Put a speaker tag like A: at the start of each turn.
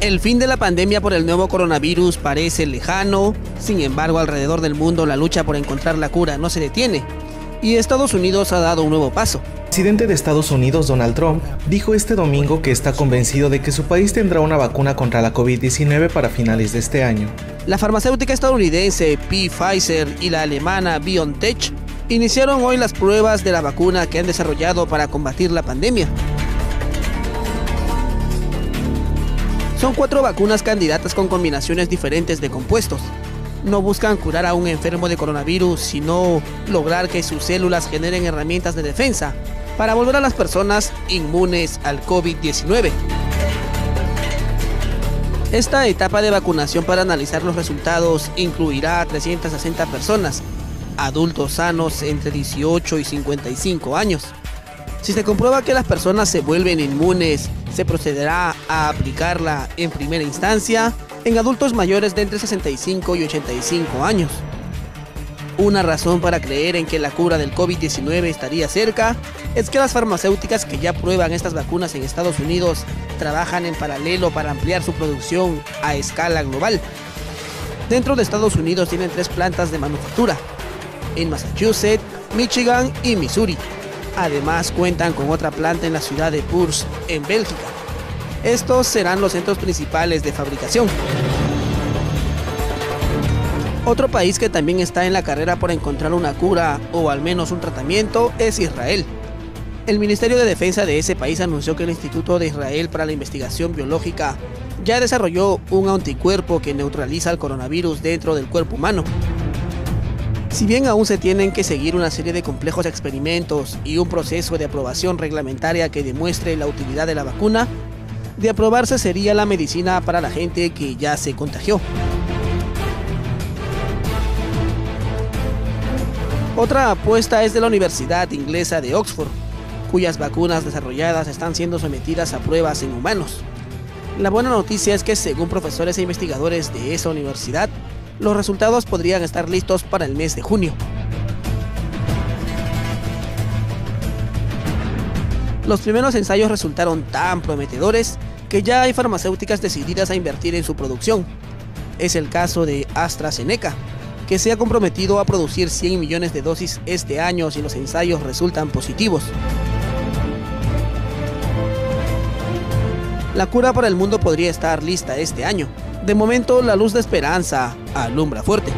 A: El fin de la pandemia por el nuevo coronavirus parece lejano, sin embargo alrededor del mundo la lucha por encontrar la cura no se detiene y Estados Unidos ha dado un nuevo paso.
B: El presidente de Estados Unidos, Donald Trump, dijo este domingo que está convencido de que su país tendrá una vacuna contra la COVID-19 para finales de este año.
A: La farmacéutica estadounidense Pfizer y la alemana BioNTech iniciaron hoy las pruebas de la vacuna que han desarrollado para combatir la pandemia. Son cuatro vacunas candidatas con combinaciones diferentes de compuestos. No buscan curar a un enfermo de coronavirus, sino lograr que sus células generen herramientas de defensa para volver a las personas inmunes al COVID-19. Esta etapa de vacunación para analizar los resultados incluirá a 360 personas, adultos sanos entre 18 y 55 años. Si se comprueba que las personas se vuelven inmunes, se procederá a aplicarla en primera instancia en adultos mayores de entre 65 y 85 años. Una razón para creer en que la cura del COVID-19 estaría cerca es que las farmacéuticas que ya prueban estas vacunas en Estados Unidos trabajan en paralelo para ampliar su producción a escala global. Dentro de Estados Unidos tienen tres plantas de manufactura, en Massachusetts, Michigan y Missouri. Además cuentan con otra planta en la ciudad de Purs, en Bélgica. Estos serán los centros principales de fabricación. Otro país que también está en la carrera por encontrar una cura o al menos un tratamiento es Israel. El Ministerio de Defensa de ese país anunció que el Instituto de Israel para la Investigación Biológica ya desarrolló un anticuerpo que neutraliza el coronavirus dentro del cuerpo humano. Si bien aún se tienen que seguir una serie de complejos experimentos y un proceso de aprobación reglamentaria que demuestre la utilidad de la vacuna, de aprobarse sería la medicina para la gente que ya se contagió. Otra apuesta es de la Universidad Inglesa de Oxford, cuyas vacunas desarrolladas están siendo sometidas a pruebas en humanos. La buena noticia es que según profesores e investigadores de esa universidad, los resultados podrían estar listos para el mes de junio. Los primeros ensayos resultaron tan prometedores que ya hay farmacéuticas decididas a invertir en su producción. Es el caso de AstraZeneca, que se ha comprometido a producir 100 millones de dosis este año si los ensayos resultan positivos. La cura para el mundo podría estar lista este año, de momento, la luz de esperanza alumbra fuerte.